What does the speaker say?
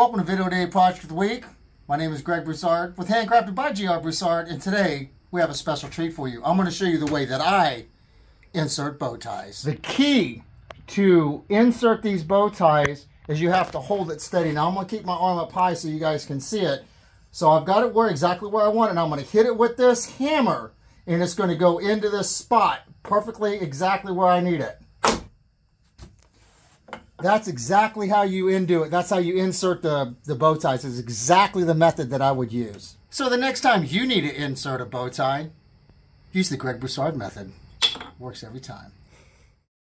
Welcome to Video Day Project of the Week. My name is Greg Broussard with Handcrafted by GR Broussard, and today we have a special treat for you. I'm going to show you the way that I insert bow ties. The key to insert these bow ties is you have to hold it steady. Now I'm going to keep my arm up high so you guys can see it. So I've got it where exactly where I want and I'm going to hit it with this hammer, and it's going to go into this spot perfectly exactly where I need it. That's exactly how you undo it. That's how you insert the, the bow ties. It's exactly the method that I would use. So the next time you need to insert a bow tie, use the Greg Broussard method. Works every time.